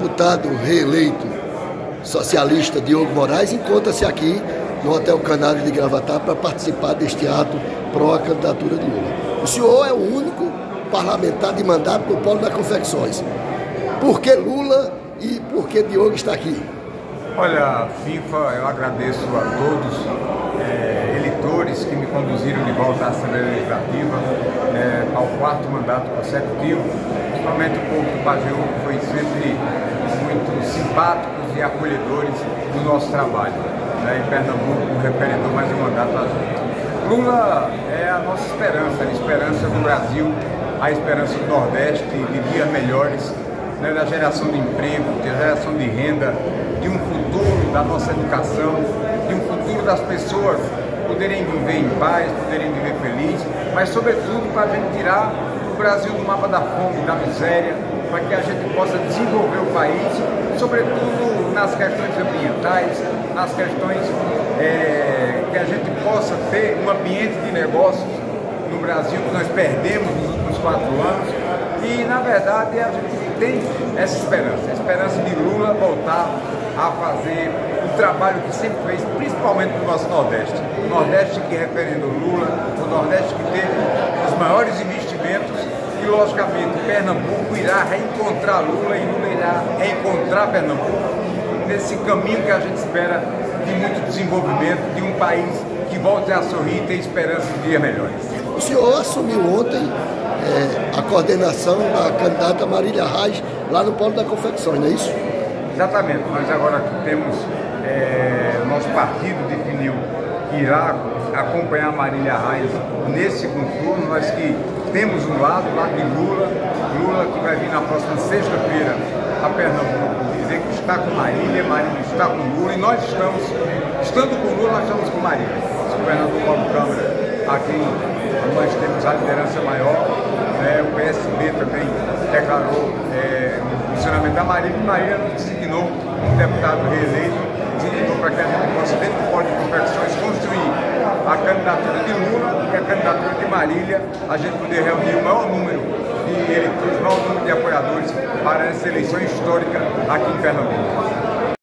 deputado reeleito socialista Diogo Moraes encontra-se aqui no Hotel Canário de Gravatar para participar deste ato pró candidatura de Lula. O senhor é o único parlamentar de mandato do Polo das Confecções. Por que Lula e por que Diogo está aqui? Olha, FIFA, eu agradeço a todos, que me conduziram de volta à Assembleia Legislativa é, ao quarto mandato consecutivo, principalmente o povo do Pajeú, foi sempre muito simpáticos e acolhedores do nosso trabalho. Né, em Pernambuco, referendou mais um mandato a gente. Lula é a nossa esperança, a esperança do Brasil, a esperança do Nordeste de dias melhores, né, da geração de emprego, da geração de renda, de um futuro da nossa educação, de um futuro das pessoas poderem viver em paz, poderem viver feliz, mas sobretudo para a gente tirar o Brasil do mapa da fome, da miséria, para que a gente possa desenvolver o país, sobretudo nas questões ambientais, nas questões é, que a gente possa ter um ambiente de negócios no Brasil que nós perdemos nos últimos quatro anos. E, na verdade, a gente tem essa esperança, a esperança de Lula voltar a fazer o trabalho que sempre fez, principalmente no nosso Nordeste. O Nordeste que referendou Lula, o Nordeste que teve os maiores investimentos e, logicamente, Pernambuco irá reencontrar Lula e Lula irá reencontrar Pernambuco nesse caminho que a gente espera de muito desenvolvimento, de um país que volte a sorrir e ter esperança de dias melhores. O senhor assumiu ontem é, a coordenação da candidata Marília Reis lá no Polo da Confecção, não é isso? Exatamente. Nós agora temos, é, nosso partido definiu que irá acompanhar Marília Reis nesse turno. Nós que temos um lado, o lado de Lula, Lula que vai vir na próxima sexta-feira a Pernambuco dizer que está com Marília, Marília está com Lula e nós estamos, estando com Lula, nós estamos com Marília. O governador Paulo Câmara, aqui nós temos a liderança maior, né, o PSB também declarou é, o funcionamento da Marília e Marília designou um deputado reeleito, designou para que a gente possa, dentro do Polo de Confecções, construir a candidatura de Lula e a candidatura de Marília, a gente poder reunir o maior número de eleitores, o maior número de apoiadores para essa eleição histórica aqui em Pernambuco.